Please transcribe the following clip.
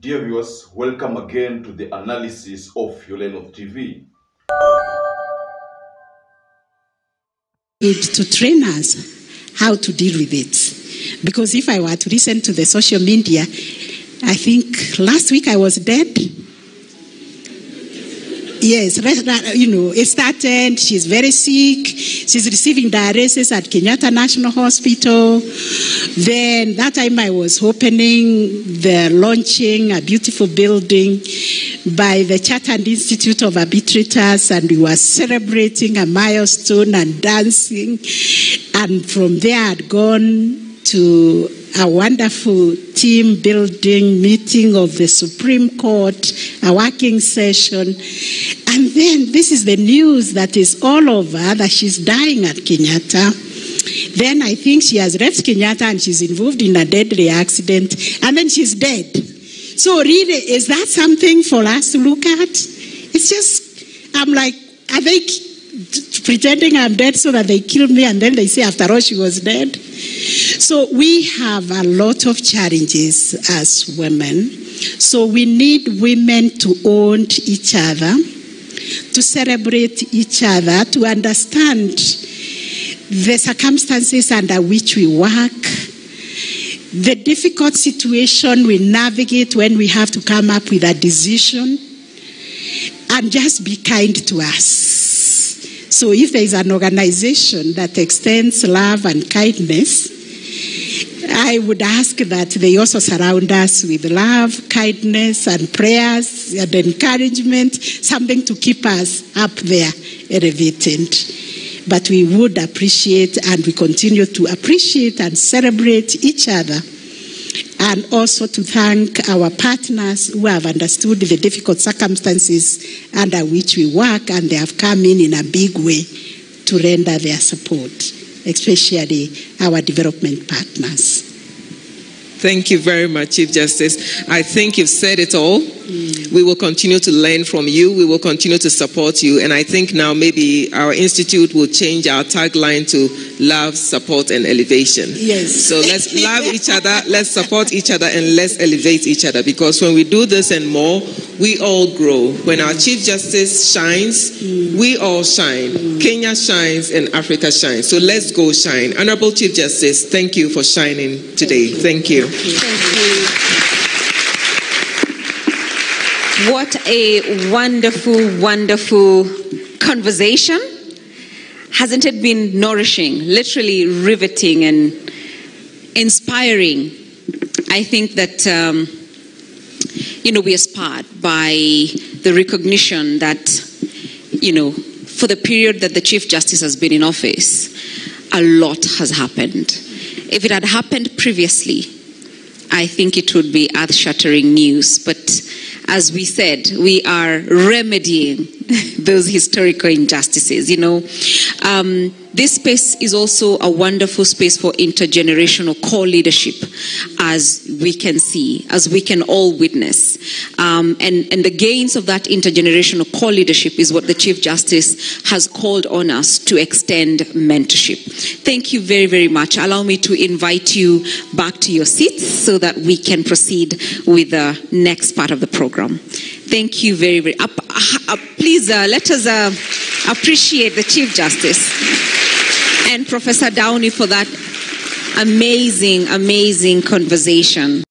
Dear viewers, welcome again to the analysis of Yoleno TV. need to train us how to deal with it. Because if I were to listen to the social media, I think last week I was dead. Yes, you know, it started, she's very sick, she's receiving dialysis at Kenyatta National Hospital. Then that time I was opening the launching a beautiful building by the Chartered Institute of Arbitrators, and we were celebrating a milestone and dancing. And from there, I'd gone to a wonderful team building meeting of the Supreme Court, a working session. And then this is the news that is all over that she's dying at Kenyatta. Then I think she has left Kenyatta and she's involved in a deadly accident, and then she's dead. So, really, is that something for us to look at? It's just, I'm like, are they pretending I'm dead so that they kill me and then they say after all she was dead? So, we have a lot of challenges as women. So, we need women to own each other, to celebrate each other, to understand the circumstances under which we work, the difficult situation we navigate when we have to come up with a decision, and just be kind to us. So, if there is an organization that extends love and kindness, I would ask that they also surround us with love, kindness, and prayers and encouragement, something to keep us up there elevated. But we would appreciate and we continue to appreciate and celebrate each other. And also to thank our partners who have understood the difficult circumstances under which we work and they have come in in a big way to render their support, especially our development partners. Thank you very much, Chief Justice. I think you've said it all. We will continue to learn from you. We will continue to support you. And I think now maybe our institute will change our tagline to love, support, and elevation. Yes. So let's love each other, let's support each other, and let's elevate each other. Because when we do this and more, we all grow. When our Chief Justice shines, we all shine. Kenya shines and Africa shines. So let's go shine. Honorable Chief Justice, thank you for shining today. Thank you. What a wonderful, wonderful conversation. Hasn't it been nourishing, literally riveting and inspiring? I think that, um, you know, we aspired by the recognition that, you know, for the period that the Chief Justice has been in office, a lot has happened. If it had happened previously, I think it would be earth shattering news. But as we said, we are remedying those historical injustices. You know, um, this space is also a wonderful space for intergenerational core leadership, as we can see, as we can all witness. Um, and, and the gains of that intergenerational core leadership is what the Chief Justice has called on us to extend mentorship. Thank you very, very much. Allow me to invite you back to your seats so that we can proceed with the next part of the program. Thank you very, very. Please uh, let us uh, appreciate the Chief Justice and Professor Downey for that amazing, amazing conversation.